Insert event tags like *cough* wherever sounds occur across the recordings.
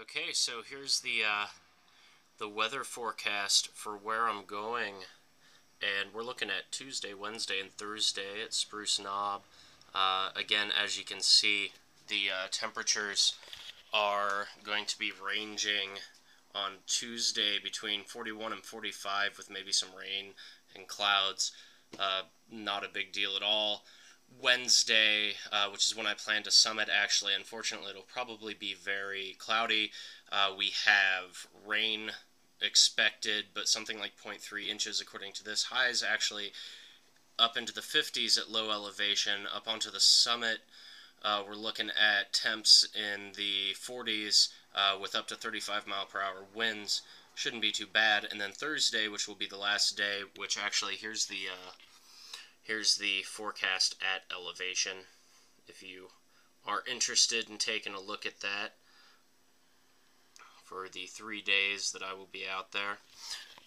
Okay, so here's the uh, the weather forecast for where I'm going, and we're looking at Tuesday, Wednesday, and Thursday at Spruce Knob. Uh, again, as you can see, the uh, temperatures are going to be ranging on Tuesday between 41 and 45 with maybe some rain and clouds. Uh, not a big deal at all. Wednesday, uh, which is when I plan to summit, actually, unfortunately, it'll probably be very cloudy. Uh, we have rain expected, but something like 0.3 inches according to this. Highs actually up into the 50s at low elevation. Up onto the summit, uh, we're looking at temps in the 40s uh, with up to 35 mile per hour winds. Shouldn't be too bad. And then Thursday, which will be the last day, which actually here's the uh, here's the forecast at elevation. If you are interested in taking a look at that for the three days that I will be out there.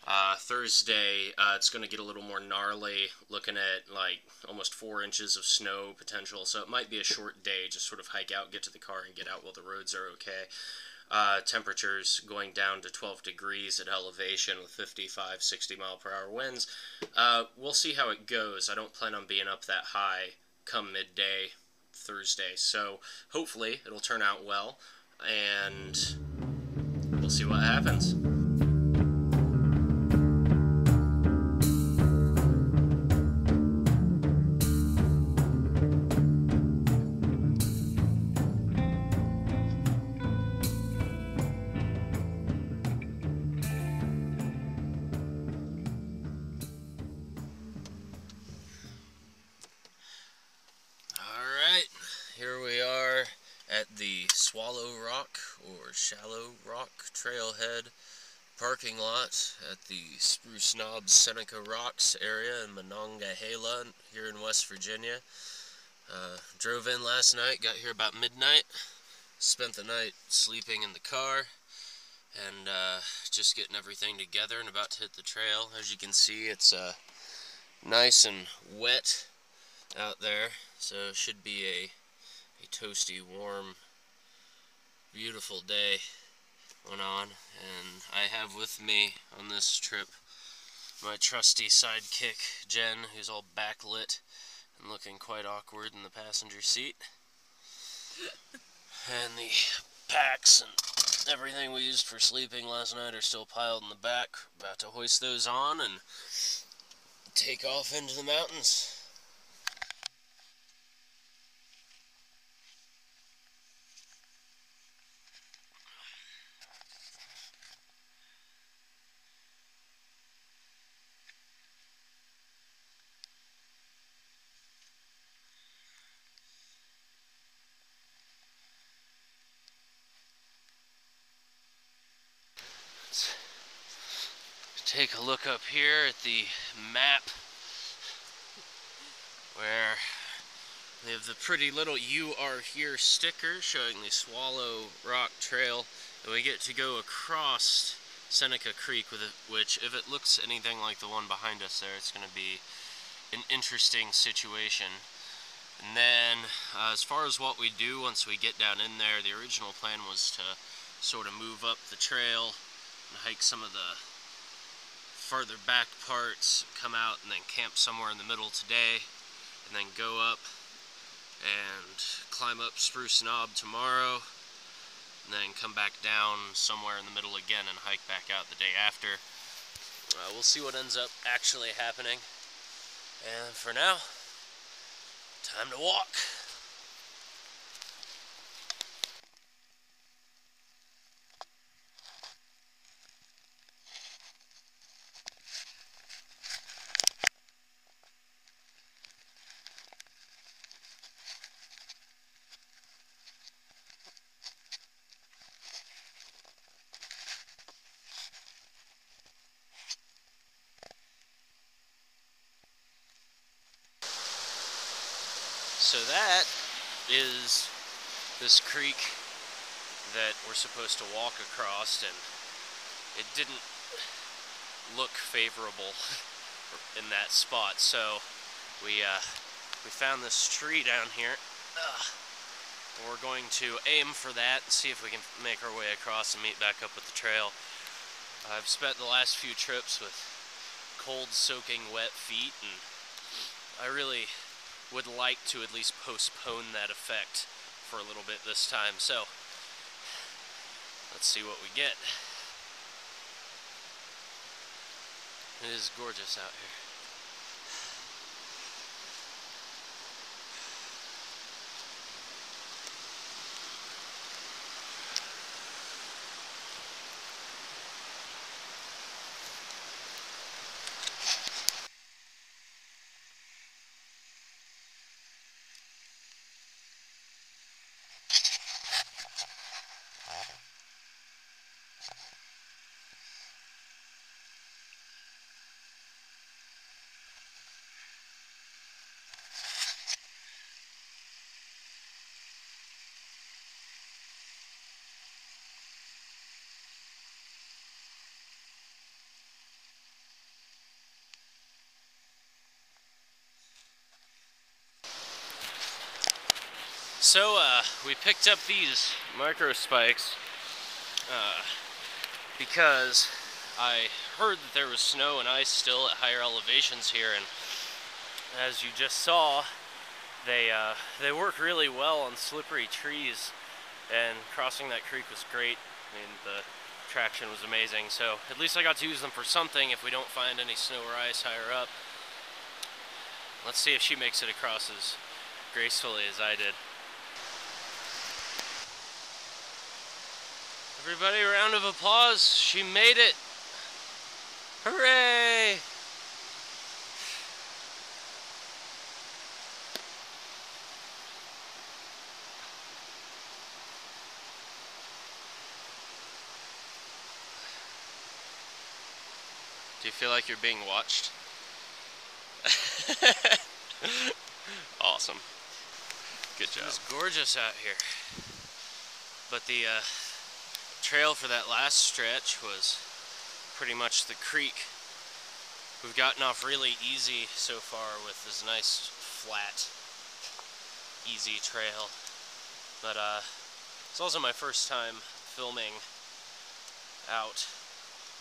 Uh, Thursday, uh, it's going to get a little more gnarly, looking at like almost four inches of snow potential. So it might be a short day, just sort of hike out, get to the car, and get out while the roads are okay. Uh, temperatures going down to 12 degrees at elevation with 55, 60 mile per hour winds. Uh, we'll see how it goes. I don't plan on being up that high come midday Thursday, so hopefully it'll turn out well, and we'll see what happens. Swallow Rock or Shallow Rock Trailhead parking lot at the Spruce Knob Seneca Rocks area in Monongahela here in West Virginia. Uh, drove in last night, got here about midnight, spent the night sleeping in the car and uh, just getting everything together and about to hit the trail. As you can see, it's uh, nice and wet out there, so it should be a, a toasty, warm, beautiful day going on. And I have with me on this trip my trusty sidekick, Jen, who's all backlit and looking quite awkward in the passenger seat. *laughs* and the packs and everything we used for sleeping last night are still piled in the back. About to hoist those on and take off into the mountains. Let's take a look up here at the map where we have the pretty little You Are Here sticker showing the Swallow Rock Trail and we get to go across Seneca Creek with it, which if it looks anything like the one behind us there it's going to be an interesting situation. And then uh, as far as what we do once we get down in there, the original plan was to sort of move up the trail and hike some of the farther back parts, come out and then camp somewhere in the middle today, and then go up and climb up Spruce Knob tomorrow, and then come back down somewhere in the middle again and hike back out the day after. Uh, we'll see what ends up actually happening. And for now, time to walk. So that is this creek that we're supposed to walk across and it didn't look favorable *laughs* in that spot so we uh, we found this tree down here Ugh. We're going to aim for that and see if we can make our way across and meet back up with the trail. I've spent the last few trips with cold soaking wet feet and I really would like to at least postpone that effect for a little bit this time. So let's see what we get. It is gorgeous out here. So uh, we picked up these micro spikes uh, because I heard that there was snow and ice still at higher elevations here and as you just saw they uh, they work really well on slippery trees and crossing that creek was great. I mean the traction was amazing. So at least I got to use them for something if we don't find any snow or ice higher up. Let's see if she makes it across as gracefully as I did Everybody, round of applause. She made it. Hooray! Do you feel like you're being watched? *laughs* awesome. Good job. It's gorgeous out here. But the uh, trail for that last stretch was pretty much the creek. We've gotten off really easy so far with this nice flat easy trail but uh, it's also my first time filming out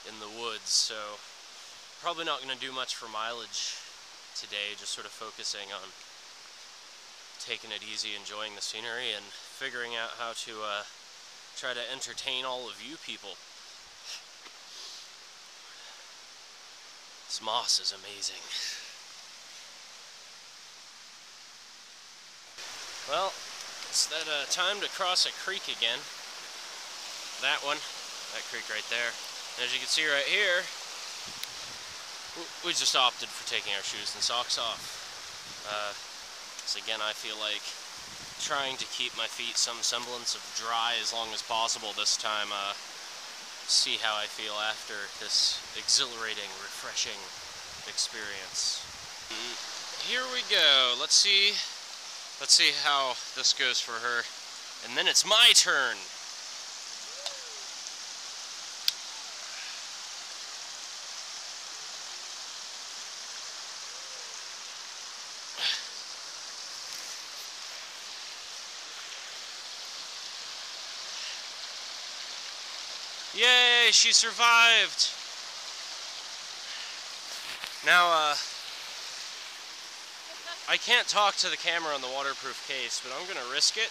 in the woods so probably not going to do much for mileage today just sort of focusing on taking it easy enjoying the scenery and figuring out how to uh, try to entertain all of you people. This moss is amazing. Well, it's that uh, time to cross a creek again. That one, that creek right there. And as you can see right here, we just opted for taking our shoes and socks off. Uh, so again, I feel like trying to keep my feet some semblance of dry as long as possible this time. Uh, see how I feel after this exhilarating, refreshing experience. Here we go. Let's see. Let's see how this goes for her. And then it's my turn. Yay, she survived. Now, uh, I can't talk to the camera on the waterproof case, but I'm gonna risk it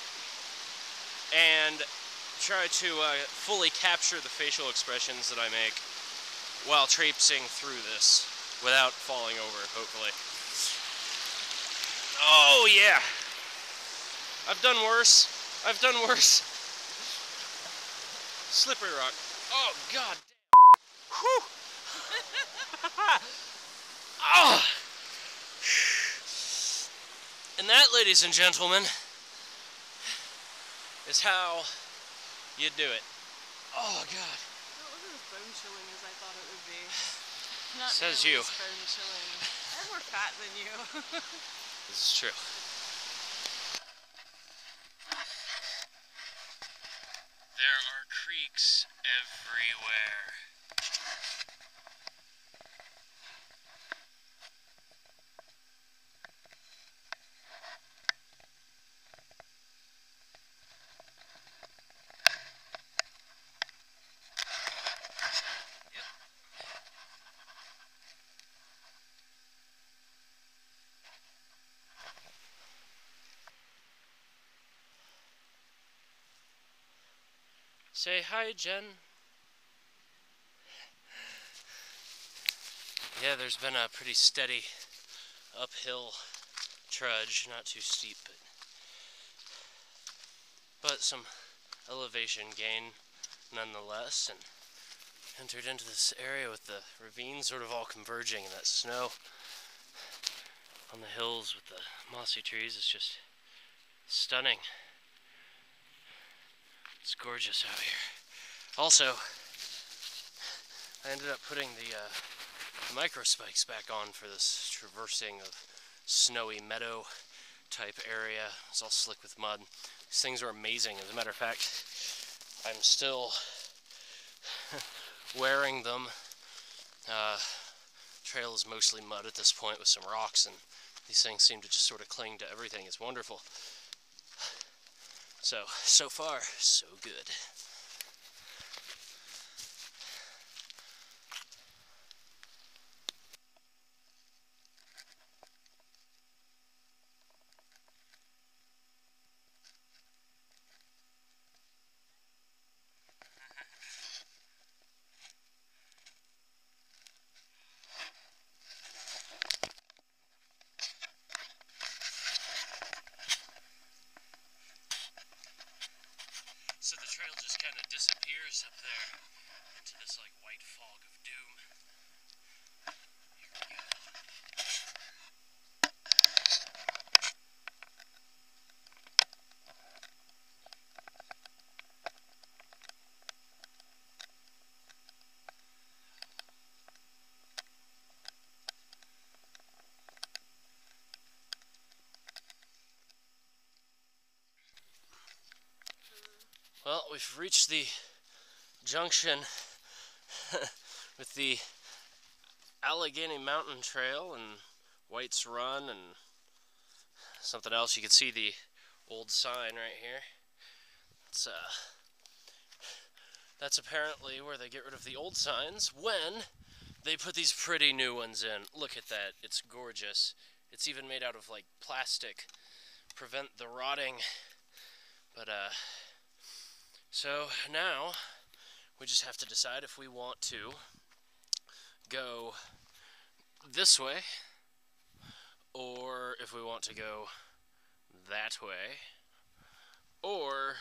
and try to uh, fully capture the facial expressions that I make while traipsing through this without falling over, hopefully. Oh yeah! I've done worse. I've done worse. Slippery rock. Oh, god damn. Whew. oh. *laughs* And that, ladies and gentlemen, is how you do it. Oh, God. It wasn't as bone chilling as I thought it would be. *sighs* Not Says you. bone chilling. I'm more fat than you. *laughs* *laughs* this is true. There are creeks everywhere. Say hi, Jen. Yeah, there's been a pretty steady uphill trudge, not too steep, but but some elevation gain nonetheless, and entered into this area with the ravines sort of all converging and that snow on the hills with the mossy trees is just stunning. It's gorgeous out here. Also, I ended up putting the, uh, the micro spikes back on for this traversing of snowy meadow type area. It's all slick with mud. These things are amazing. As a matter of fact, I'm still *laughs* wearing them. Uh, trail is mostly mud at this point with some rocks, and these things seem to just sort of cling to everything. It's wonderful. So, so far, so good. So the trail just kind of disappears up there into this like white fog of doom. Here we go. We've reached the junction *laughs* with the Allegheny Mountain Trail and White's Run and something else. You can see the old sign right here. It's uh that's apparently where they get rid of the old signs when they put these pretty new ones in. Look at that. It's gorgeous. It's even made out of like plastic. Prevent the rotting. But uh so now we just have to decide if we want to go this way or if we want to go that way or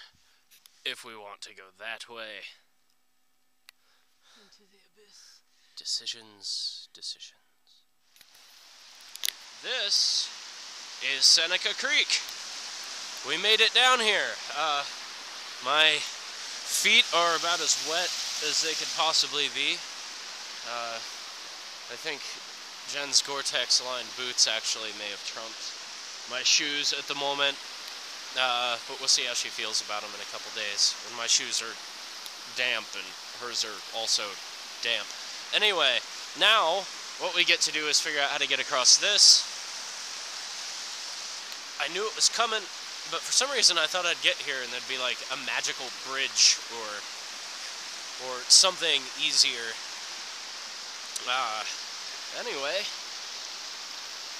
if we want to go that way. Into the abyss. Decisions, decisions. This is Seneca Creek. We made it down here. Uh, my feet are about as wet as they could possibly be. Uh, I think Jen's Gore-Tex line boots actually may have trumped my shoes at the moment, uh, but we'll see how she feels about them in a couple days. And my shoes are damp, and hers are also damp. Anyway, now what we get to do is figure out how to get across this. I knew it was coming, but for some reason I thought I'd get here and there'd be like a magical bridge or or something easier. Ah, anyway,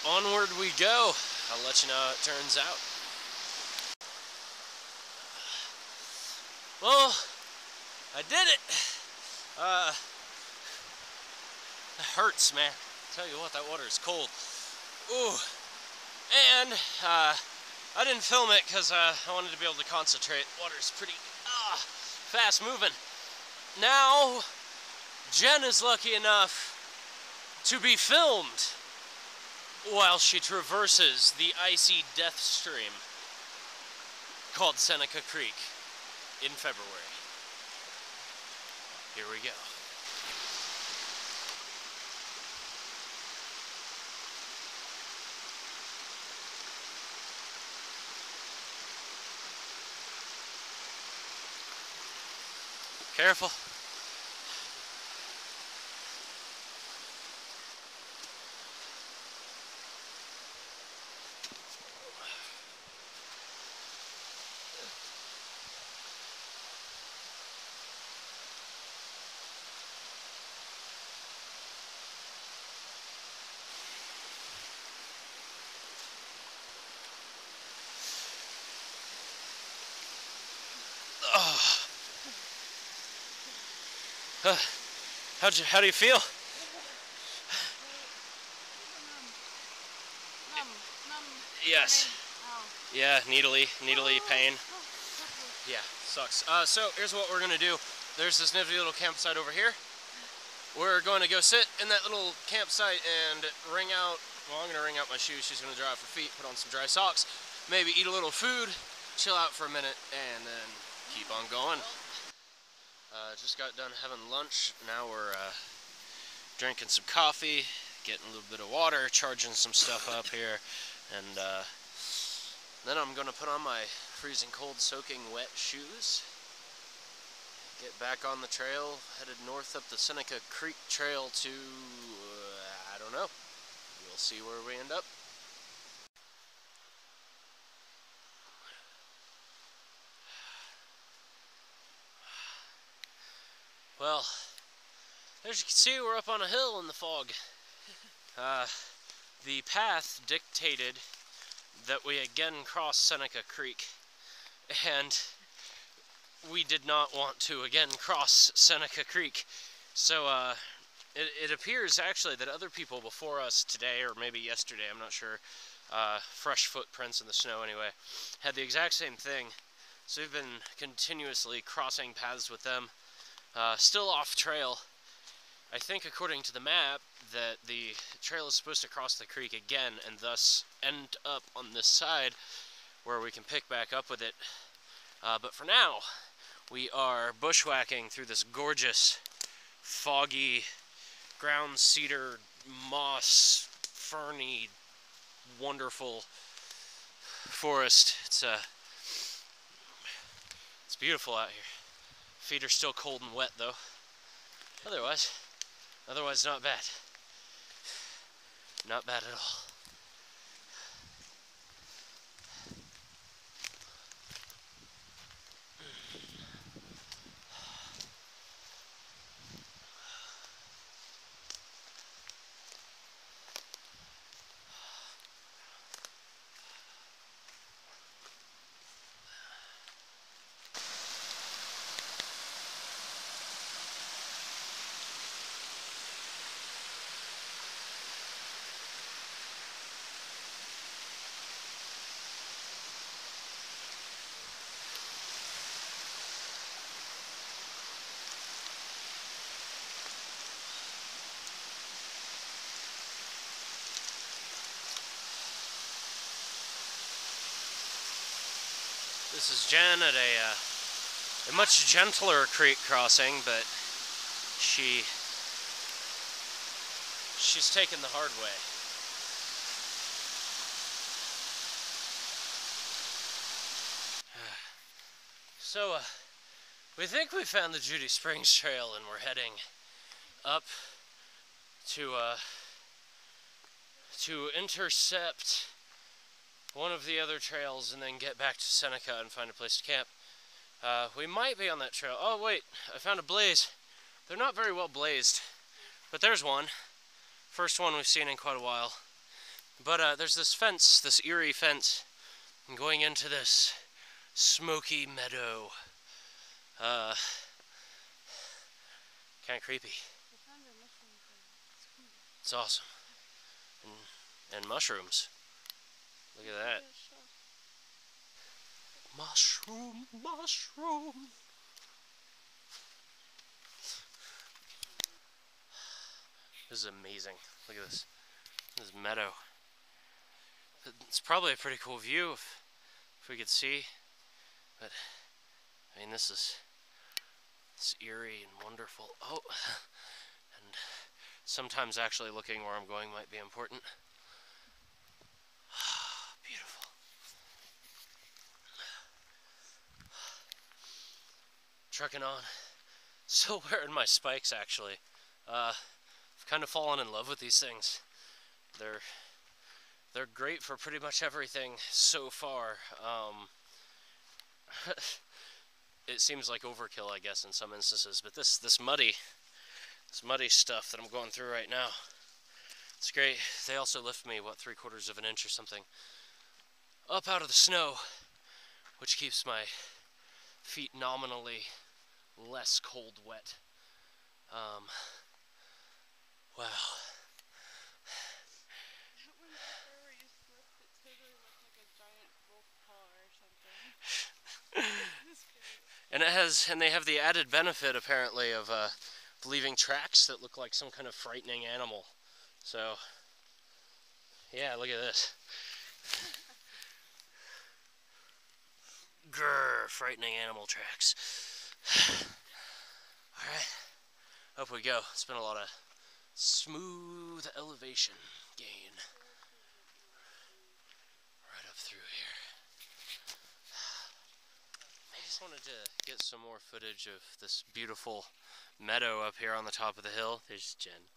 onward we go. I'll let you know how it turns out. Well, I did it. Uh, it hurts, man. Tell you what, that water is cold. Ooh. And, uh, I didn't film it because uh, I wanted to be able to concentrate. Water's pretty ah, fast moving. Now, Jen is lucky enough to be filmed while she traverses the icy death stream called Seneca Creek in February. Here we go. Careful. Uh, how'd you, how do you feel? Yes. Yeah, needly, needly pain. Yeah, sucks. Uh, so here's what we're gonna do. There's this nifty little campsite over here. We're going to go sit in that little campsite and wring out. Well, I'm gonna wring out my shoes. She's gonna dry off her feet, put on some dry socks, maybe eat a little food, chill out for a minute, and then keep on going. Uh, just got done having lunch. Now we're uh, drinking some coffee, getting a little bit of water, charging some stuff up here, and uh, then I'm gonna put on my freezing cold, soaking wet shoes. Get back on the trail, headed north up the Seneca Creek Trail to, uh, I don't know. We'll see where we end up. Well, as you can see, we're up on a hill in the fog. *laughs* Uh, the path dictated that we again cross Seneca Creek, and we did not want to again cross Seneca Creek. So uh, it, it appears actually that other people before us today, or maybe yesterday, I'm not sure, uh, fresh footprints in the snow anyway, had the exact same thing. So we've been continuously crossing paths with them, uh, still off trail. I think according to the map that the trail is supposed to cross the creek again and thus end up on this side where we can pick back up with it. Uh, but for now, we are bushwhacking through this gorgeous, foggy, ground cedar, moss, ferny, wonderful forest. It's uh, it's beautiful out here. Feet are still cold and wet though. Otherwise, otherwise not bad. Not bad at all. This is Jen at a, uh, a much gentler creek crossing, but she she's taken the hard way. *sighs* So, uh, we think we found the Judy Springs Trail and we're heading up to, uh, to intercept one of the other trails and then get back to Seneca and find a place to camp. Uh, we might be on that trail. Oh, wait, I found a blaze. They're not very well blazed, but there's one. First one we've seen in quite a while. But uh, there's this fence, this eerie fence, going into this smoky meadow. Uh, kind of creepy. It's awesome. And, and mushrooms. Look at that. Mushroom, mushroom. This is amazing. Look at this. This meadow. It's probably a pretty cool view if, if we could see. But, I mean, this is it's eerie and wonderful. Oh, *laughs* and sometimes actually looking where I'm going might be important. Trucking on. *laughs* Still wearing my spikes actually. Uh, I've kind of fallen in love with these things. They're they're great for pretty much everything so far. Um, *laughs* it seems like overkill, I guess, in some instances. But this this muddy, this muddy stuff that I'm going through right now, it's great. They also lift me what three quarters of an inch or something up out of the snow, which keeps my feet nominally less cold wet. Um, wow. That one back there where you slipped, it totally looked like a giant wolf paw or something. *laughs* This great. And it has, and they have the added benefit apparently of uh, leaving tracks that look like some kind of frightening animal. So, yeah, look at this. *laughs* Grr, frightening animal tracks. *sighs* All right, up we go. It's been a lot of smooth elevation gain. Right up through here. *sighs* I just wanted to get some more footage of this beautiful meadow up here on the top of the hill. There's Jen.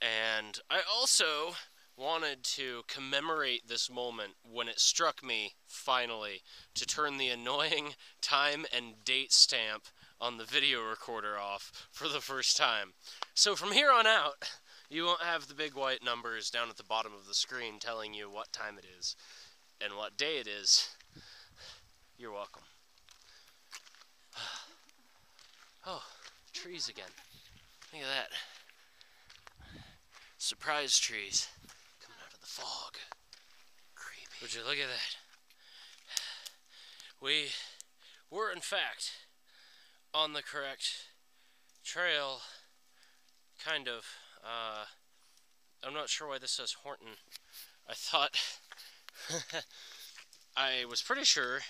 And I also wanted to commemorate this moment when it struck me, finally, to turn the annoying *laughs* time and date stamp on the video recorder off for the first time. So from here on out, *laughs* you won't have the big white numbers down at the bottom of the screen telling you what time it is and what day it is. *sighs* You're welcome. *sighs* Oh, trees again. Look at that. Surprise trees coming out of the fog. Creepy. Would you look at that? We were, in fact, on the correct trail. Kind of. Uh, I'm not sure why this says Horton. I thought. *laughs* I was pretty sure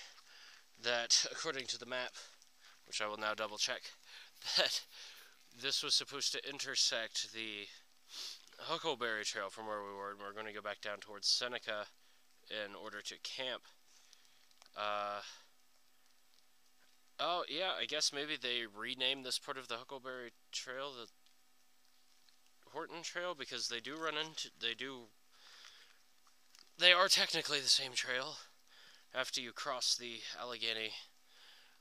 that, according to the map, which I will now double check, *laughs* that this was supposed to intersect the Huckleberry Trail from where we were, and we're going to go back down towards Seneca in order to camp. Uh, oh, yeah, I guess maybe they renamed this part of the Huckleberry Trail the Horton Trail because they do run into, they do, they are technically the same trail after you cross the Allegheny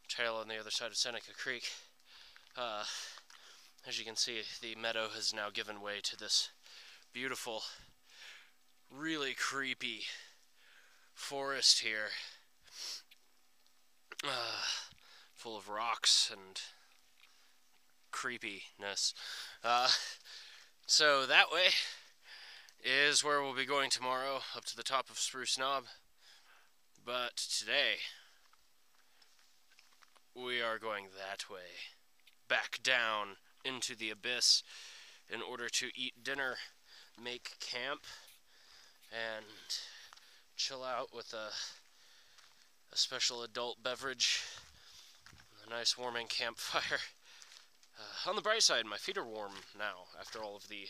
Trail on the other side of Seneca Creek. Uh, as you can see, the meadow has now given way to this beautiful, really creepy forest here. Uh, full of rocks and creepiness. Uh, so that way is where we'll be going tomorrow, up to the top of Spruce Knob. But today, we are going that way. Back down into the abyss in order to eat dinner, make camp, and chill out with a, a special adult beverage, a nice warming campfire. *laughs* Uh, on the bright side, my feet are warm now after all of the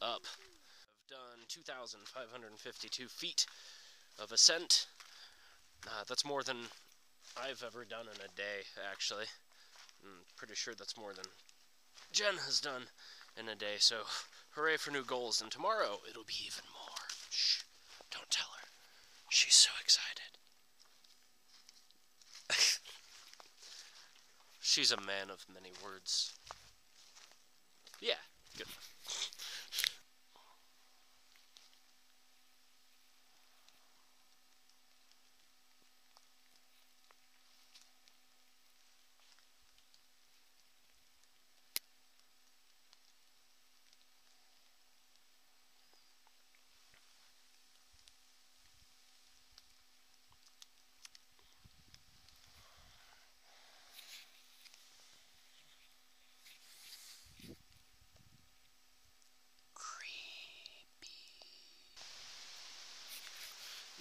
up. I've done 2,552 feet of ascent. Uh, that's more than I've ever done in a day, actually. I'm pretty sure that's more than Jen has done in a day, so hooray for new goals. And tomorrow it'll be even more. Shh, don't tell her. She's so excited. *laughs* She's a man of many words. Yeah, good.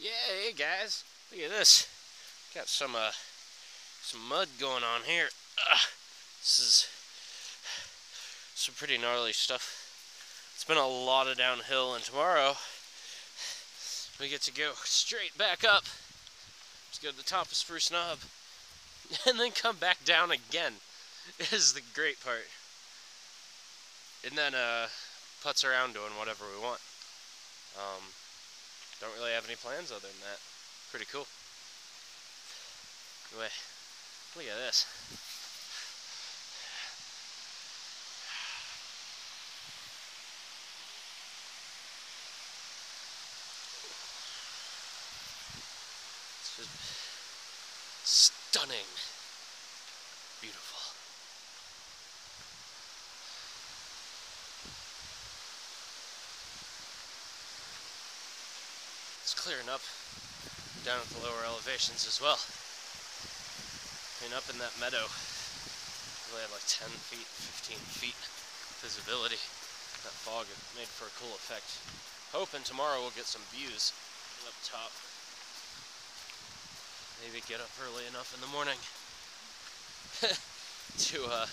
Yeah, guys, look at this. Got some uh, some mud going on here. This is some pretty gnarly stuff. It's been a lot of downhill, and tomorrow we get to go straight back up. Let's go to the top of Spruce Knob, *laughs* and then come back down again. Is the great part. And then uh, putz around doing whatever we want. Um, don't really have any plans other than that. Pretty cool. Anyway, look at this. It's just stunning. Beautiful. Clearing up down at the lower elevations as well. Mean, up in that meadow, we had like 10 feet, 15 feet visibility. That fog made for a cool effect. Hoping tomorrow we'll get some views up top. Maybe get up early enough in the morning *laughs* to uh,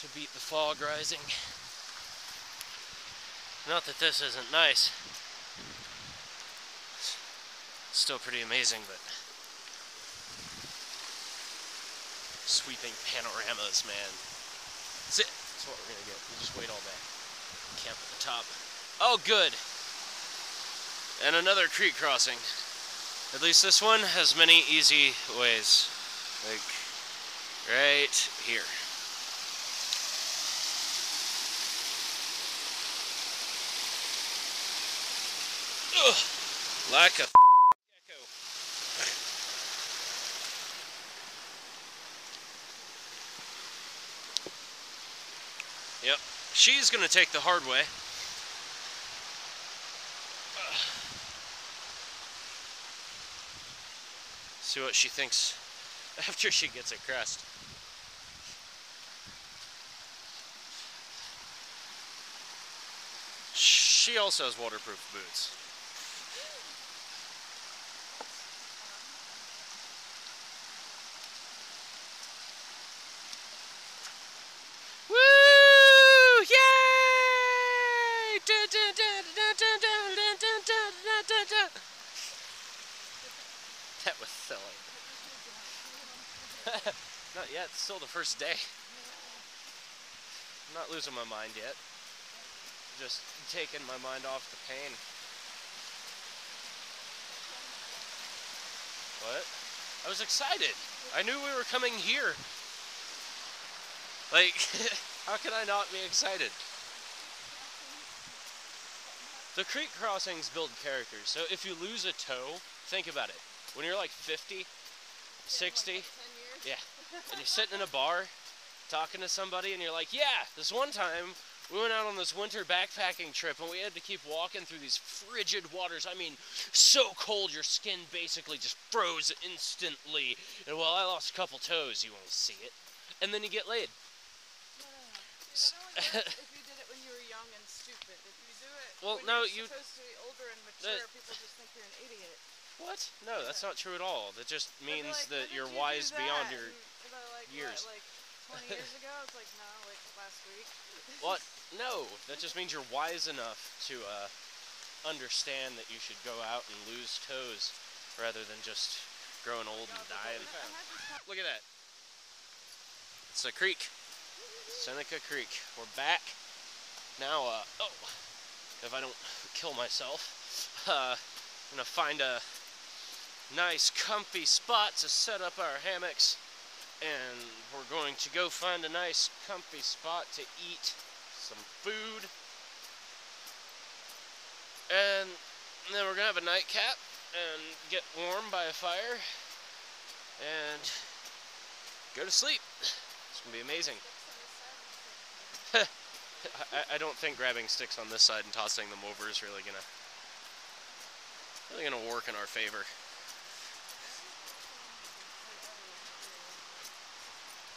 to beat the fog rising. Not that this isn't nice. Still pretty amazing, but sweeping panoramas, man. That's it. That's what we're gonna get. We'll just wait all day. Camp at the top. Oh, good. And another creek crossing. At least this one has many easy ways. Like, right here. Ugh, like a Yep, she's gonna take the hard way. See what she thinks *laughs* after she gets across. She also has waterproof boots. Not yet, it's still the first day. I'm not losing my mind yet. Just taking my mind off the pain. What? I was excited. I knew we were coming here. Like, *laughs* how can I not be excited? The creek crossings build characters. So if you lose a toe, think about it. When you're like 50, 60, yeah, and you're sitting in a bar talking to somebody and you're like, yeah, this one time we went out on this winter backpacking trip and we had to keep walking through these frigid waters. I mean, so cold your skin basically just froze instantly. And while I lost a couple toes, you won't see it. And then you get laid. See, I don't like if you did it when you were young and stupid. If you do it Well, when no, you're you- supposed to be older and mature, the- people just think you're an idiot. What? No, that's not true at all. That just means like, that you're did you do wise beyond that?" your. And they're like, years. What, like 20 years ago? It's like, no, like last week. *laughs* What? No, that just means you're wise enough to uh, understand that you should go out and lose toes rather than just growing old and dying. I had this Look at that. It's a creek. Seneca Creek. We're back. Now, uh, oh, if I don't kill myself, *laughs* uh, I'm gonna find a nice comfy spot to set up our hammocks. And we're going to go find a nice comfy spot to eat some food. And then we're gonna have a nightcap and get warm by a fire and go to sleep. It's gonna be amazing. *laughs* I, I don't think grabbing sticks on this side and tossing them over is really gonna really gonna work in our favor.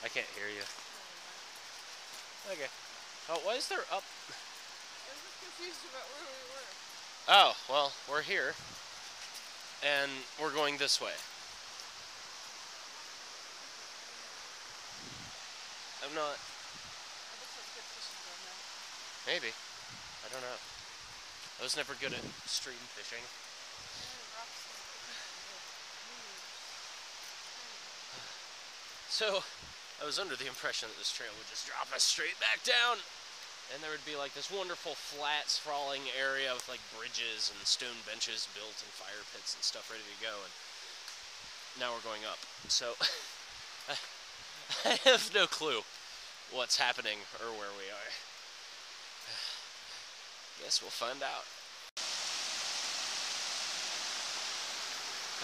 I can't hear you. Okay. Oh, why is there up? I was confused about where we were. Oh, well, we're here. And we're going this way. I'm not. I guess that's good fishing down there. Maybe. I don't know. I was never good at stream fishing. Yeah, rocks and *sighs* So, I was under the impression that this trail would just drop us straight back down. And there would be like this wonderful flat, sprawling area with like bridges and stone benches built and fire pits and stuff ready to go. And now we're going up. So, *laughs* I have no clue what's happening or where we are. *sighs* Guess we'll find out.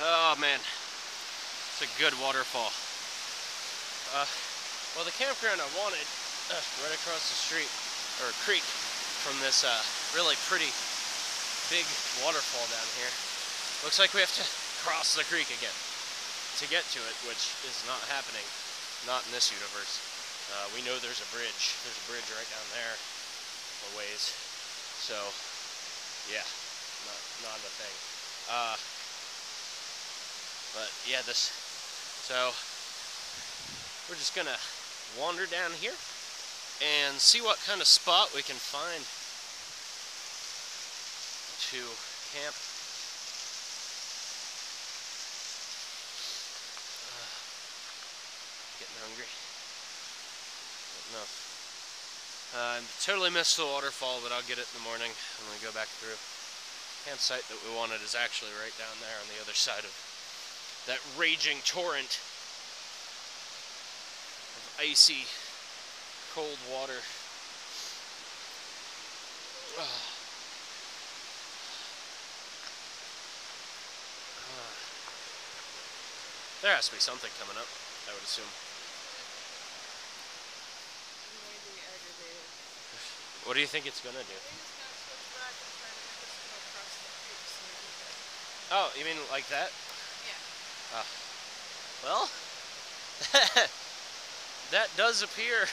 Oh man, it's a good waterfall. Uh, well, the campground I wanted, uh, right across the street, or creek, from this uh, really pretty big waterfall down here. Looks like we have to *laughs* cross the creek again to get to it, which is not happening. Not in this universe. Uh, we know there's a bridge. There's a bridge right down there a ways. So, yeah, not, not a thing. Uh, but yeah, this, so we're just gonna wander down here and see what kind of spot we can find to camp. Uh, getting hungry. No. Uh, I totally missed the waterfall, but I'll get it in the morning when we go back through. Campsite that we wanted is actually right down there on the other side of that raging torrent icy, cold water. Ah. Ah. There has to be something coming up, I would assume. I'm really aggravated. What do you think it's gonna do? I think it's gonna switch back and try to make us go across the creek so we can get. Oh, you mean like that? Yeah. Well, *laughs* that does appear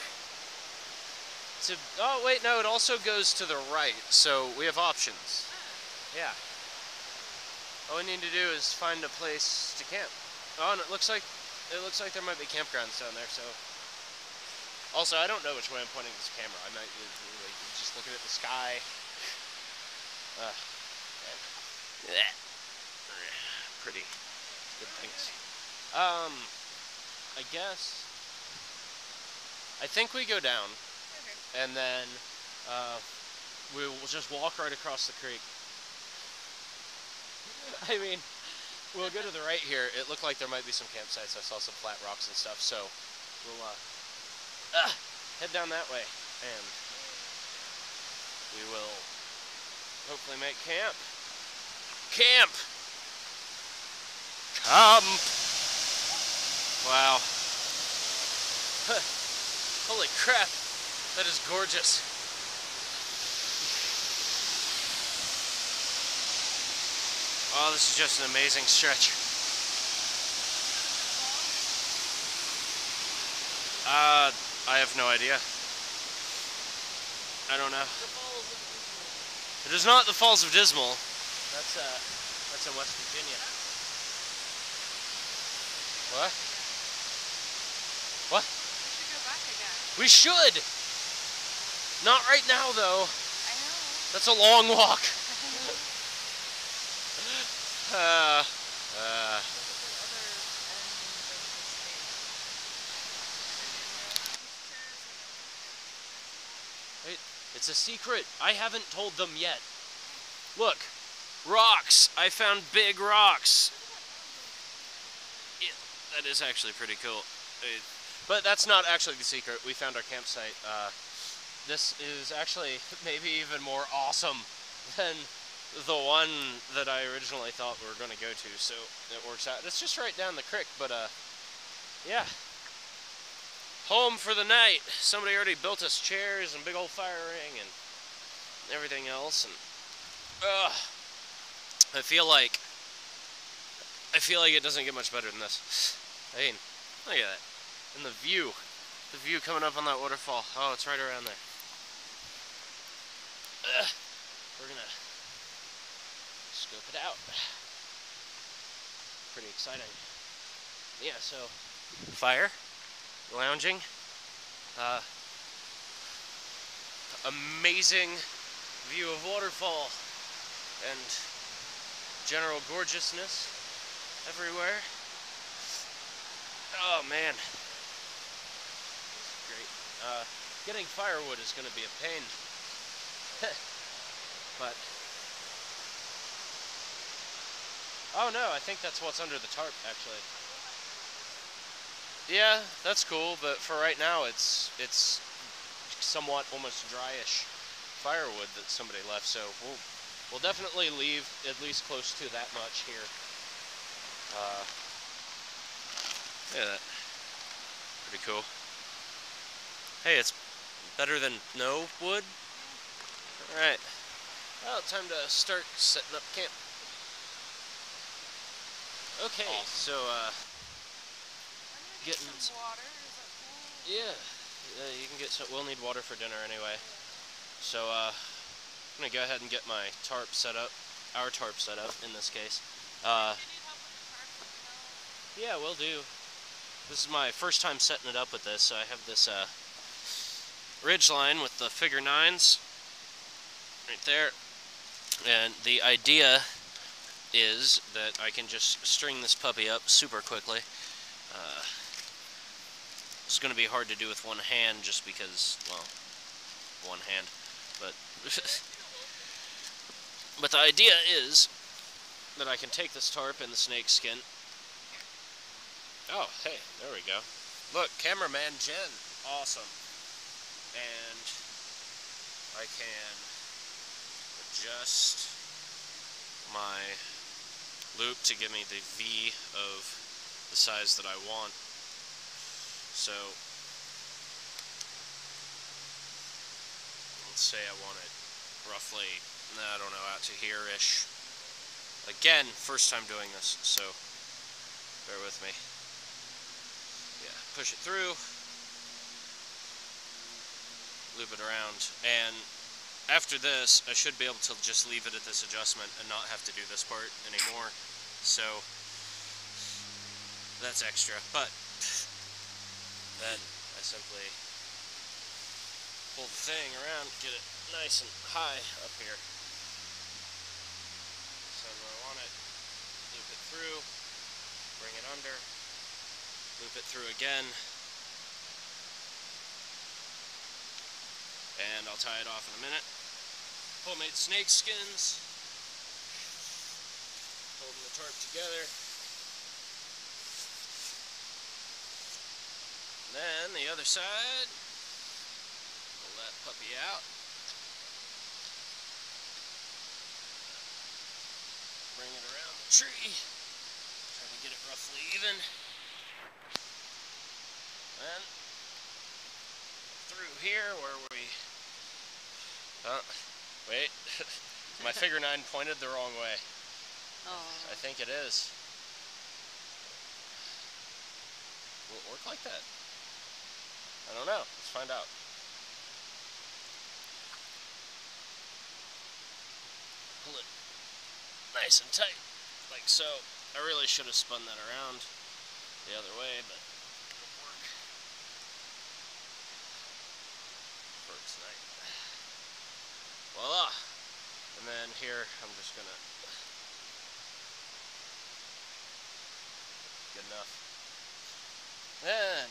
to. Oh, wait, no, it also goes to the right, so we have options. Yeah. All we need to do is find a place to camp. Oh, and it looks like it looks like there might be campgrounds down there. So, also, I don't know which way I'm pointing this camera. I might uh, like just looking at the sky. Yeah. Pretty good things. Um, I guess. I think we go down, Okay. and then uh, we will just walk right across the creek. *laughs* I mean, we'll go to the right here. It looked like there might be some campsites. I saw some flat rocks and stuff, so we'll uh, uh, head down that way, and we will hopefully make camp. Camp! Camp! Wow. *laughs* Holy crap, that is gorgeous. Oh, this is just an amazing stretch. Uh, I have no idea. I don't know. The falls of Disney. It is not the Falls of Dismal. That's uh, that's in West Virginia. What? We should go back again. We should. Not right now, though. I know. That's a long walk. *laughs* Uh, uh, are it's a secret. I haven't told them yet. Look, rocks. I found big rocks. Yeah, that is actually pretty cool. Uh, But that's not actually the secret. We found our campsite. Uh, this is actually *laughs* maybe even more awesome than the one that I originally thought we were going to go to. So it works out. It's just right down the creek, but uh, yeah. Home for the night. Somebody already built us chairs and big old fire ring and everything else. And uh, I feel like I feel like it doesn't get much better than this. I mean, look at that. And the view. The view coming up on that waterfall. Oh, it's right around there. Ugh. We're gonna scope it out. Pretty exciting. Yeah, so fire, lounging, uh, amazing view of waterfall and general gorgeousness everywhere. Oh man. Uh, getting firewood is going to be a pain, *laughs* but oh no, I think that's what's under the tarp actually. Yeah, that's cool, but for right now, it's it's somewhat almost dryish firewood that somebody left. So we'll we'll definitely leave at least close to that much here. Uh, yeah, that pretty cool. Hey, it's better than no wood. All right. Well, time to start setting up camp. Okay, Awesome. so uh, I'm gonna get Getting some water. Is that cool? yeah, uh, you can get some. We'll need water for dinner anyway. So uh, I'm gonna go ahead and get my tarp set up, our tarp set up in this case. Uh, If you need help with the tarp, let me know. yeah, we'll do. This is my first time setting it up with this. So I have this uh, ridge line with the figure nines right there, and the idea is that I can just string this puppy up super quickly. Uh, it's going to be hard to do with one hand just because, well, one hand, but *laughs* but the idea is that I can take this tarp and the snake skin. Oh, hey, there we go. Look, cameraman Jen, awesome. And I can adjust my loop to give me the V of the size that I want. So let's say I want it roughly, I don't know, out to here-ish. Again, first time doing this, so bear with me. Yeah, push it through, loop it around, and after this, I should be able to just leave it at this adjustment and not have to do this part anymore. So that's extra. But then I simply pull the thing around, get it nice and high up here. So where I want it, loop it through, bring it under, loop it through again, and I'll tie it off in a minute. Homemade snake skins, holding the tarp together. And then the other side, pull that puppy out. Bring it around the tree, try to get it roughly even. Then through here where we uh, wait. *laughs* My figure nine pointed the wrong way. Oh. I think it is. Will it work like that? I don't know. Let's find out. Pull it nice and tight like so. I really should have spun that around the other way but it'll work for tonight. Voila! And then here, I'm just gonna. Good enough. Then.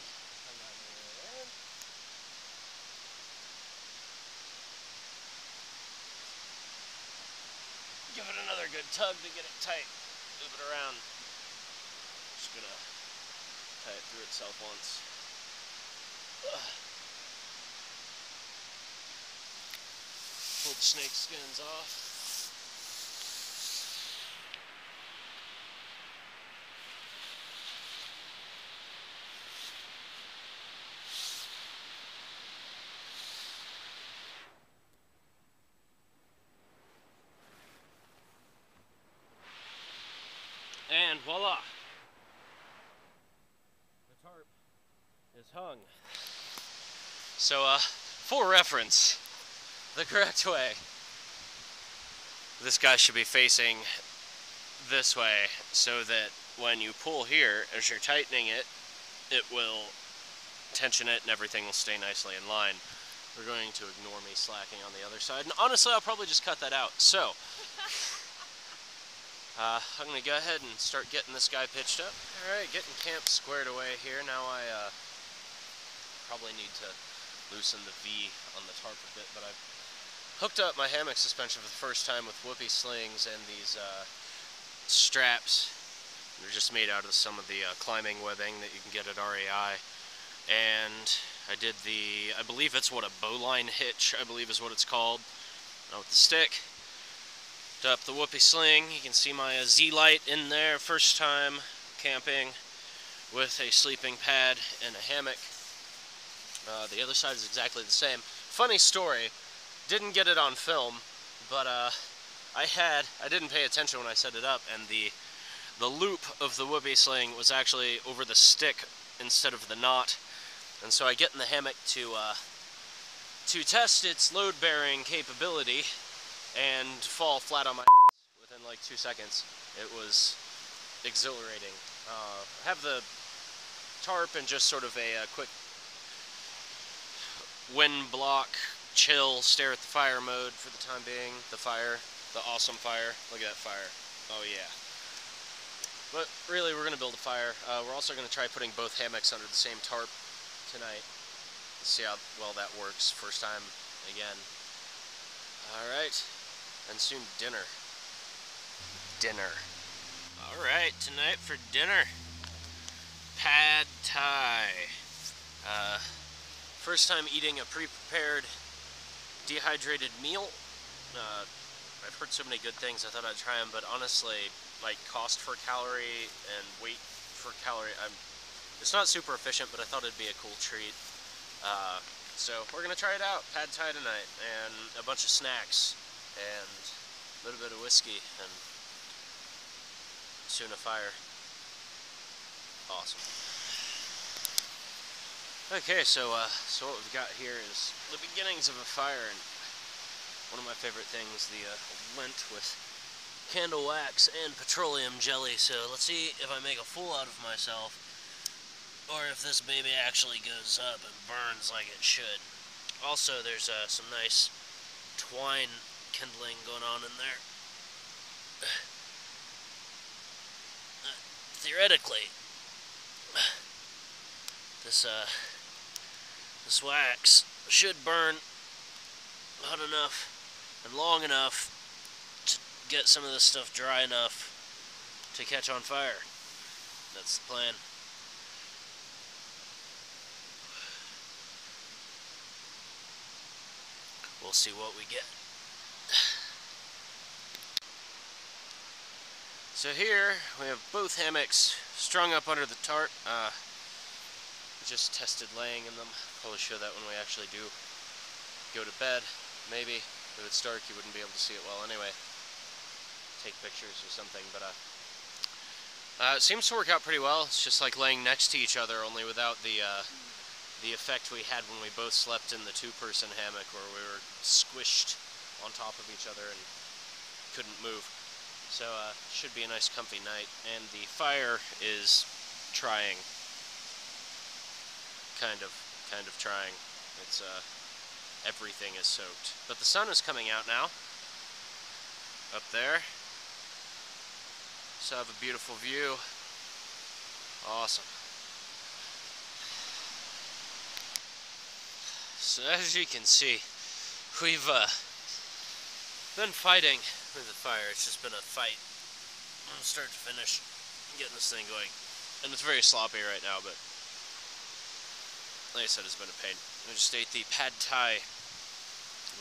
Give it another good tug to get it tight. Move it around. Just gonna tie it through itself once. Ugh. Pull the snake skins off. And voila! The tarp is hung. So, uh, for reference, the correct way, this guy should be facing this way so that when you pull here, as you're tightening it, it will tension it and everything will stay nicely in line. We're going to ignore me slacking on the other side. And honestly, I'll probably just cut that out. So, *laughs* uh, I'm going to go ahead and start getting this guy pitched up. Alright, getting camp squared away here. Now I uh, probably need to loosen the V on the tarp a bit, but I've hooked up my hammock suspension for the first time with whoopie slings and these uh, straps. They're just made out of some of the uh, climbing webbing that you can get at REI. And I did the, I believe it's what a bowline hitch, I believe is what it's called, uh, with the stick. Up the whoopie sling. You can see my uh, Z-Lite in there. First time camping with a sleeping pad and a hammock. Uh, the other side is exactly the same. Funny story, didn't get it on film, but uh, I had I didn't pay attention when I set it up, and the the loop of the whoopie sling was actually over the stick instead of the knot, and so I get in the hammock to uh, to test its load bearing capability and fall flat on my within like two seconds. It was exhilarating. Uh, have the tarp and just sort of a, a quick wind block, chill, stare at the fire mode for the time being. The fire, the awesome fire. Look at that fire. Oh yeah. But really, we're going to build a fire. Uh, we're also going to try putting both hammocks under the same tarp tonight. Let's see how well that works. First time again. Alright. And soon dinner. Dinner. Alright, tonight for dinner. Pad Thai. Uh, first time eating a pre-prepared dehydrated meal. Uh, I've heard so many good things, I thought I'd try them, but honestly, like cost for calorie and weight for calorie, I'm, it's not super efficient, but I thought it'd be a cool treat. Uh, so we're gonna try it out, pad thai tonight, and a bunch of snacks, and a little bit of whiskey, and soon a fire. Awesome. Okay, so uh, so what we've got here is the beginnings of a fire, and one of my favorite things, the uh, lint with candle wax and petroleum jelly. So let's see if I make a fool out of myself, or if this baby actually goes up and burns like it should. Also, there's uh, some nice twine kindling going on in there. *sighs* Uh, theoretically, *sighs* this uh, this wax should burn hot enough and long enough to get some of this stuff dry enough to catch on fire. That's the plan. We'll see what we get. *sighs* So here we have both hammocks strung up under the tarp. Uh, just tested laying in them. Probably show that when we actually do go to bed. Maybe. If it's dark, you wouldn't be able to see it well anyway. Take pictures or something, but uh, uh, it seems to work out pretty well. It's just like laying next to each other, only without the uh, the effect we had when we both slept in the two-person hammock, where we were squished on top of each other and couldn't move. So uh, should be a nice comfy night. And the fire is trying. Kind of, kind of trying. It's, uh, everything is soaked. But the sun is coming out now. Up there. So I have a beautiful view. Awesome. So as you can see, we've uh, been fighting with the fire. It's just been a fight from start to finish, getting this thing going. And it's very sloppy right now, but like I said, it's been a pain. I just ate the pad thai,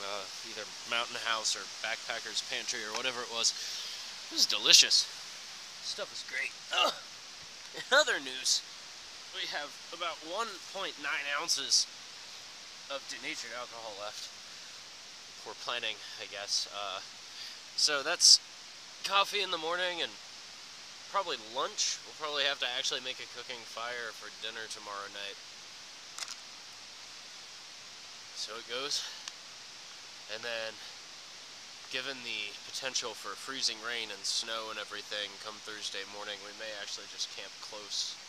uh, either Mountain House or Backpacker's Pantry or whatever it was. It was delicious. This stuff is great. Ugh. In other news, we have about 1.9 ounces of denatured alcohol left. We're planning, I guess. Uh, so that's coffee in the morning and probably lunch. We'll probably have to actually make a cooking fire for dinner tomorrow night. So it goes. And then, given the potential for freezing rain and snow and everything come Thursday morning, we may actually just camp close,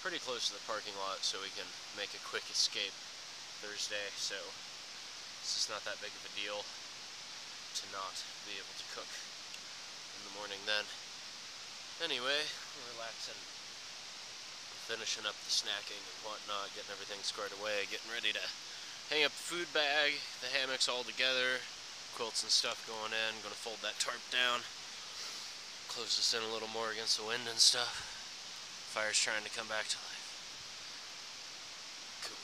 pretty close to the parking lot so we can make a quick escape Thursday. So this is not that big of a deal to not be able to cook in the morning then. Anyway, we're relaxing, finishing up the snacking and whatnot, getting everything squared away, getting ready to hang up the food bag, the hammocks all together, quilts and stuff going in, gonna fold that tarp down, close this in a little more against the wind and stuff. Fire's trying to come back to life. Cool.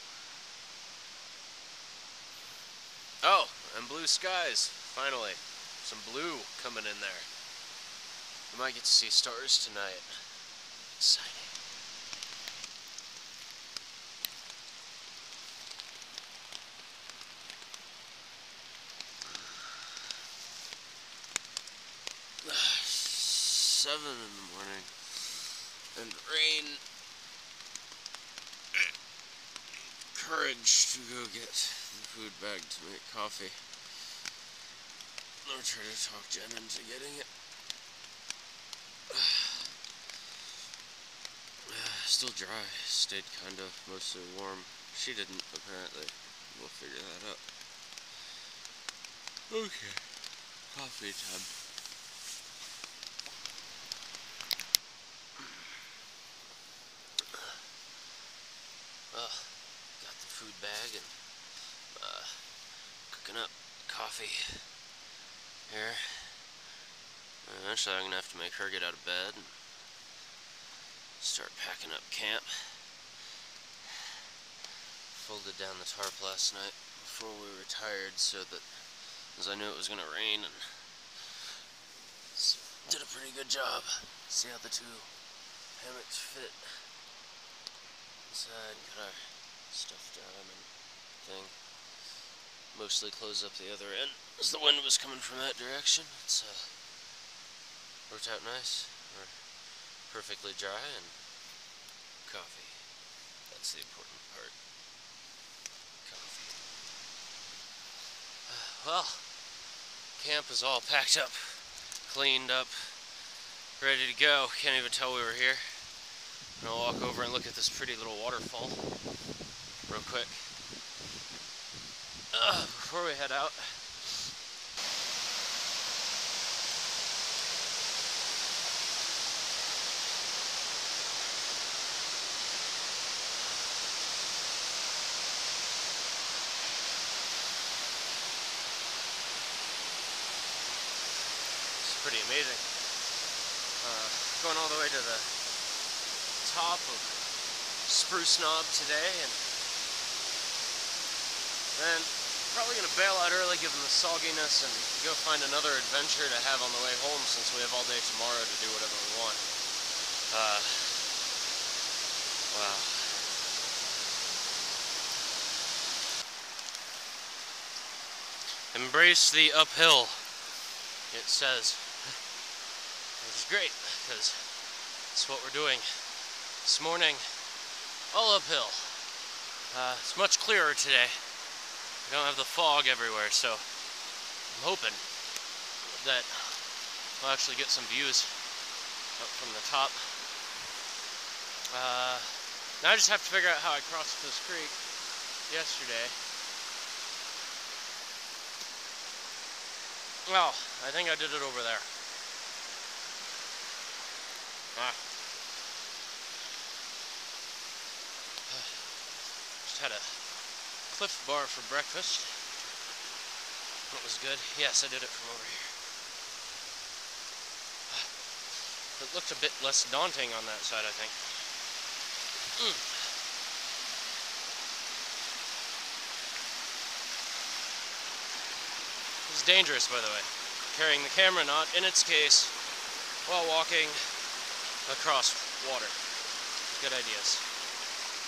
Oh, and blue skies, finally. Some blue coming in there. We might get to see stars tonight. Exciting. 7 in the morning. And rain. Courage to go get the food bag to make coffee. I'll try to talk Jen into getting it. *sighs* Still dry. Stayed kind of mostly warm. She didn't, apparently. We'll figure that out. Okay. Coffee time. Well, got the food bag and uh, cooking up coffee here. Eventually I'm gonna have to make her get out of bed and start packing up camp. Folded down the tarp last night before we retired so that as I knew it was gonna rain and did a pretty good job. See how the two hammocks fit inside, got our stuff down and thing. Mostly close up the other end as the wind was coming from that direction. It's uh, worked out nice. We're perfectly dry and coffee. That's the important part. Coffee. *sighs* Well, camp is all packed up, cleaned up, ready to go. Can't even tell we were here. I'm gonna walk over and look at this pretty little waterfall real quick. Uh, before we head out. Pretty amazing. Uh, going all the way to the top of Spruce Knob today and then probably gonna bail out early given the sogginess and go find another adventure to have on the way home since we have all day tomorrow to do whatever we want. Uh, wow. Embrace the uphill, it says. *laughs* Which is great, because that's what we're doing this morning. All uphill. Uh, it's much clearer today. We don't have the fog everywhere, so I'm hoping that I'll actually get some views up from the top. Uh, now I just have to figure out how I crossed this creek yesterday. Well, I think I did it over there. Ah. *sighs* Just had a Clif Bar for breakfast. That was good. Yes, I did it from over here. It looked a bit less daunting on that side, I think. Mm. It's dangerous, by the way, carrying the camera not in its case while walking across water. Good ideas.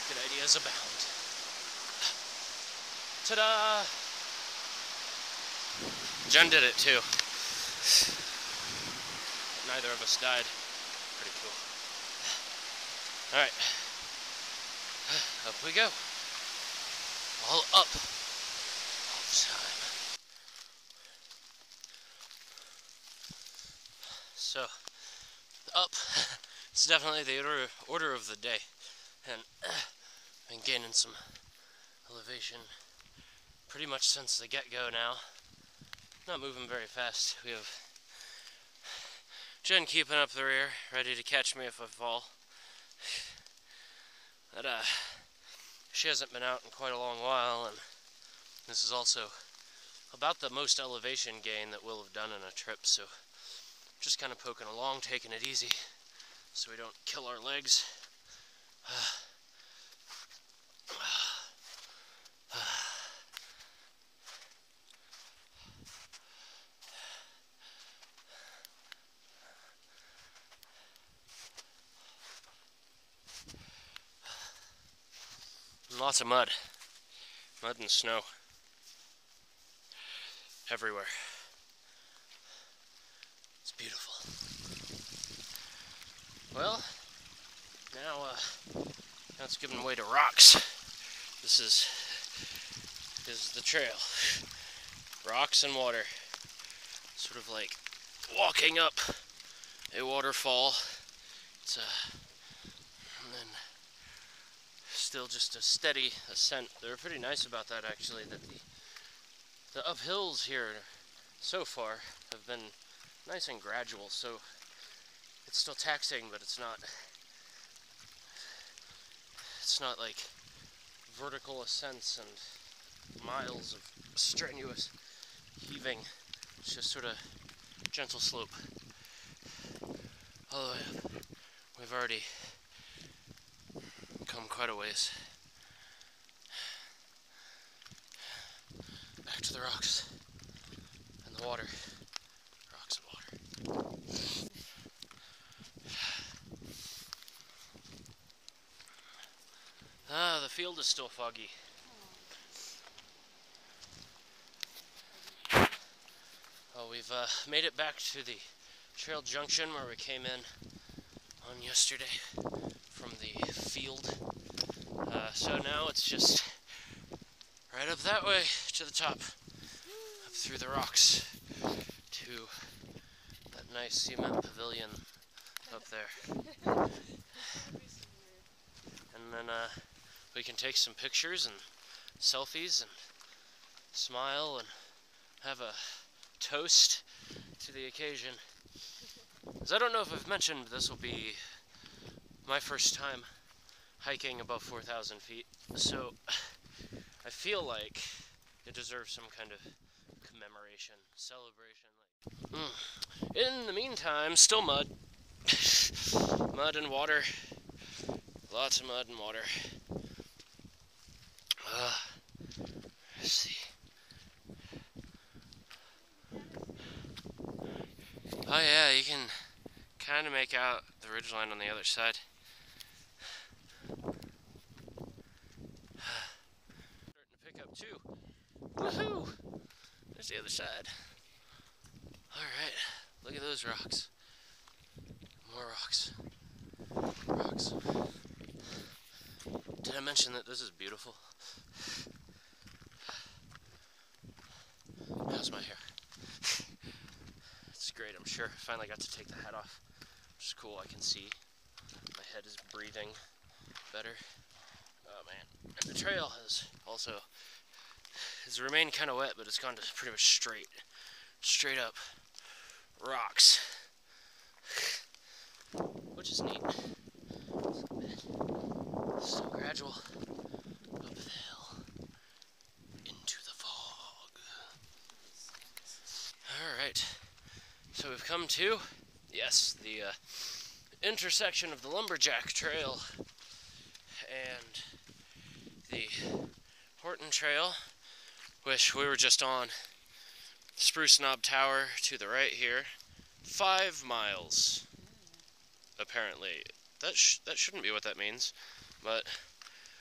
Good ideas abound. Ta-da! Jen did it too. Neither of us died. Pretty cool. Alright. Up we go. All up. All the time. So, up. It's definitely the order, order of the day. And been gaining some elevation pretty much since the get-go now. Not moving very fast. We have Jen keeping up the rear, ready to catch me if I fall. But, uh, she hasn't been out in quite a long while, and this is also about the most elevation gain that we'll have done in a trip, so just kind of poking along, taking it easy, so we don't kill our legs. *sighs* *sighs* *sighs* lots of mud. Mud and snow. Everywhere. It's beautiful. Well, now, uh, now it's giving way to rocks. This is, this is the trail. Rocks and water. Sort of like walking up a waterfall. It's, uh, and then still just a steady ascent. They're pretty nice about that actually, that the, the uphills here so far have been nice and gradual, so it's still taxing, but it's not it's not like vertical ascents and miles of strenuous heaving. It's just sort of gentle slope. All the way up. We've already come quite a ways. Back to the rocks and the water. Rocks and water. Ah, the field is still foggy. Well, we've uh, made it back to the trail junction where we came in on yesterday field. Uh, so now it's just right up that way to the top, up through the rocks to that nice cement pavilion up there. And then uh, we can take some pictures and selfies and smile and have a toast to the occasion. 'Cause I don't know if I've mentioned this will be my first time hiking above 4,000 feet, so *sighs* I feel like it deserves some kind of commemoration, celebration. Mm. In the meantime, still mud. *laughs* mud and water. Lots of mud and water. Uh, let's see. Oh yeah, you can kind of make out the ridgeline on the other side. Starting to pick up too. Woohoo! There's the other side. Alright, look at those rocks. More rocks. Rocks. Did I mention that this is beautiful? How's my hair? *laughs* It's great, I'm sure. I finally got to take the hat off, which is cool. I can see. My head is breathing better. Oh man. And the trail has also has remained kind of wet, but it's gone to pretty much straight, straight up rocks, which is neat. So gradual up the hill into the fog. All right. So we've come to, yes, the uh, intersection of the Lumberjack Trail and the Horton Trail, which we were just on. Spruce Knob Tower to the right here. Five miles, apparently. That, sh- that shouldn't be what that means, but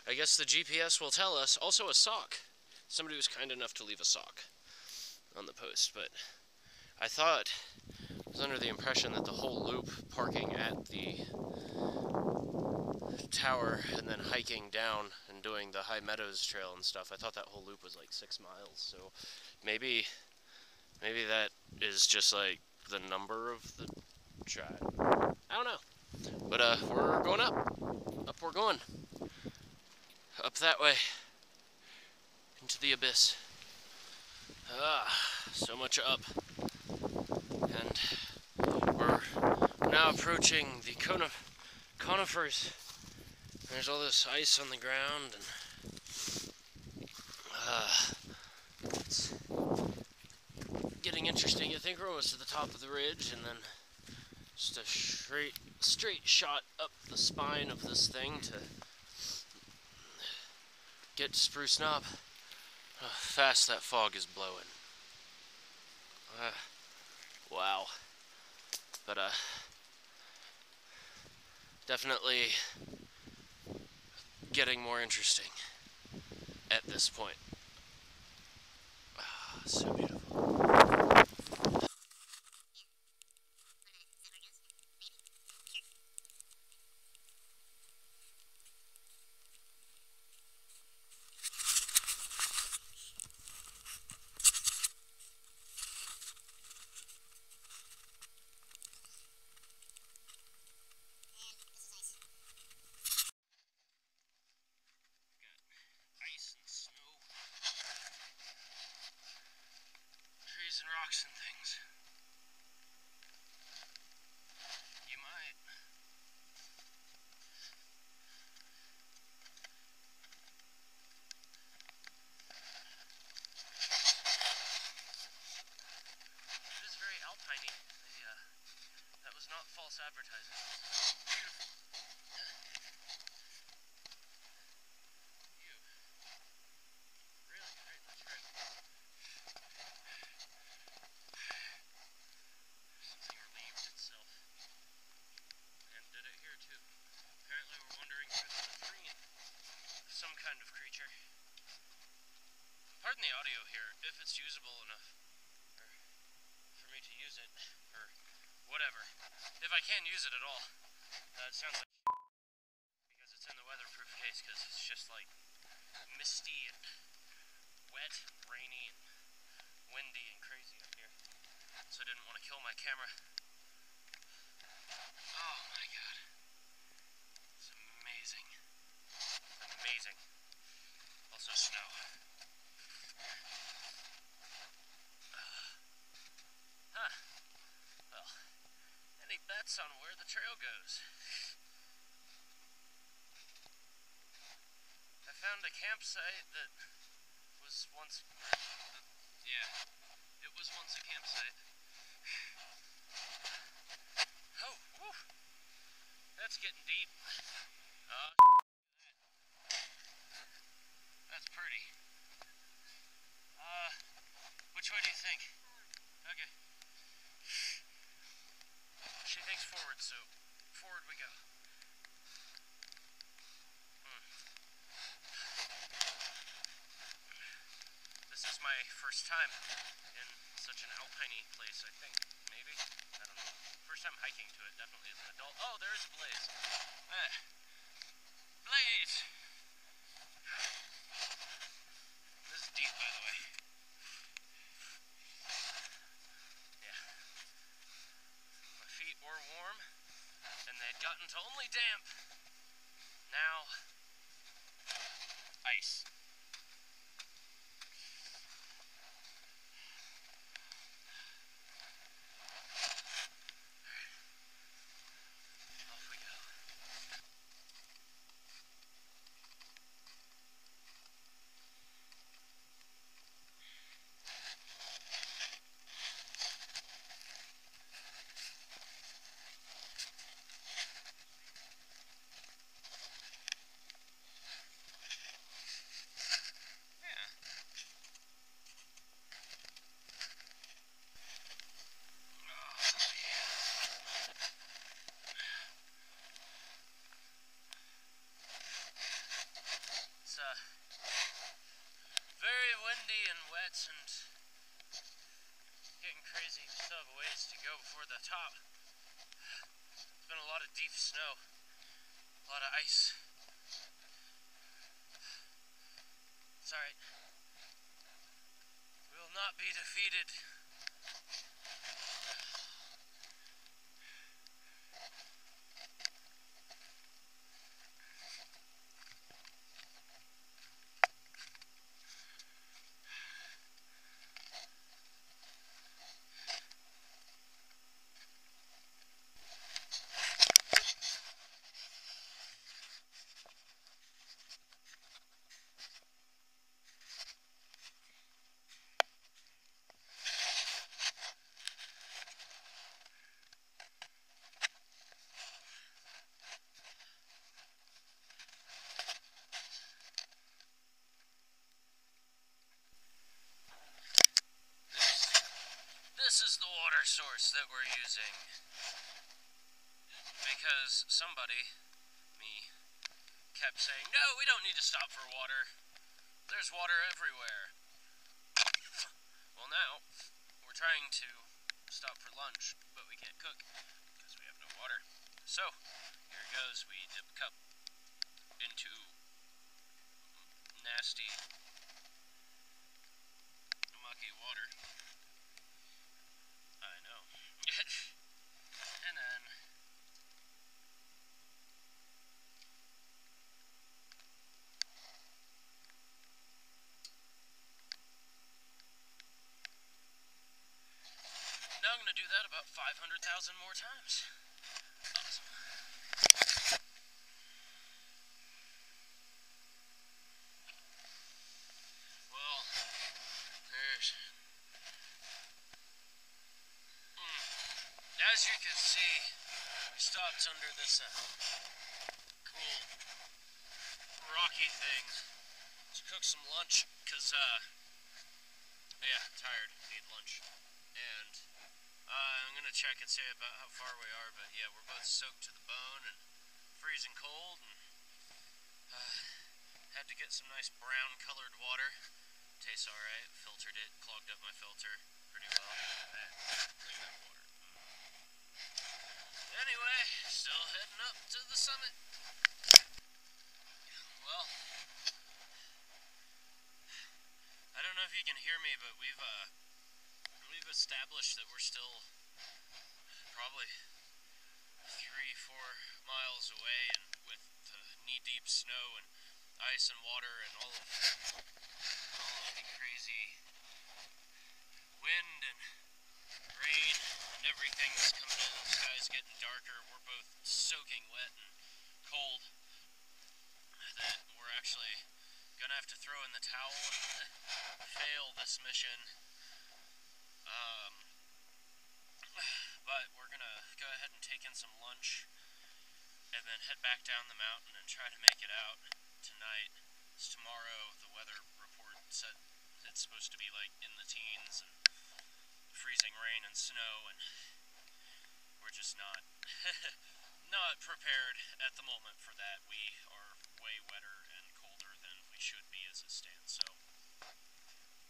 I guess the GPS will tell us. Also, a sock. Somebody was kind enough to leave a sock on the post, but I thought I was under the impression that the whole loop parking at the tower and then hiking down and doing the High Meadows Trail and stuff. I thought that whole loop was like six miles. So maybe maybe that is just like the number of the drive. I don't know. But uh, we're going up. Up we're going. Up that way. Into the abyss. Ah, so much up. And we're now approaching the cone conifers. There's all this ice on the ground, and uh, it's getting interesting. I think we're almost to the top of the ridge, and then just a straight, straight shot up the spine of this thing to get to Spruce Knob. How fast that fog is blowing. Uh, wow. But, uh, definitely getting more interesting at this point. Ah, so beautiful. Campsite that was once. Yeah, it was once a campsite. *sighs* Oh, woo. That's getting deep. Uh, *laughs* that's pretty. Uh, which way do you think? Okay. *sighs* She thinks forward, so forward we go. Hmm. This is my first time in such an alpiney place, I think. Maybe? I don't know. First time hiking to it, definitely as an adult. Oh, there's Blaze. Ah. Blaze! This is deep, by the way. Yeah. My feet were warm, and they'd gotten to only damp. Now, ice. Off we go. Yeah. Oh, It's uh very windy and wet and getting crazy. We still have a ways to go before the top. It's been a lot of deep snow, a lot of ice. It's alright. We will not be defeated. This is the water source that we're using. Because somebody, me, kept saying, no, we don't need to stop for water. There's water everywhere. Well, now, we're trying to stop for lunch, but we can't cook because we have no water. So, here goes. We dip a cup into nasty, mucky water. I know. and then now I'm gonna do that about 500,000 more times. Well, there's Mm. As you can see, we stopped under this uh, cool rocky thing to cook some lunch because, uh, yeah, tired, check and see about how far we are, but yeah, we're both soaked to the bone and freezing cold, and uh, had to get some nice brown colored water Tastes alright. Filtered it, clogged up my filter pretty well. Clean that water. Anyway, still heading up to the summit. Well, I don't know if you can hear me, but we've uh, we've established that we're still probably three, four miles away, and with the knee-deep snow and ice and water and all of all of the crazy wind and rain and everything's coming in. The sky's getting darker. We're both soaking wet and cold. That we're actually gonna have to throw in the towel and *laughs* fail this mission. Um, but we're gonna go in some lunch and then head back down the mountain and try to make it out tonight. It's tomorrow. The weather report said it's supposed to be like in the teens and freezing rain and snow and we're just not *laughs* not prepared at the moment for that. We are way wetter and colder than we should be as it stands. So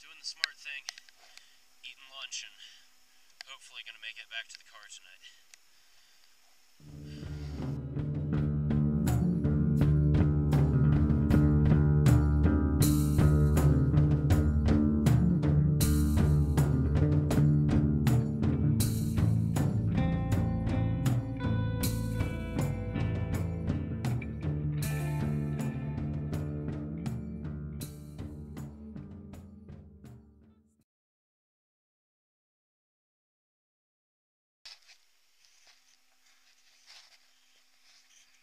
doing the smart thing, eating lunch and hopefully going to make it back to the car tonight.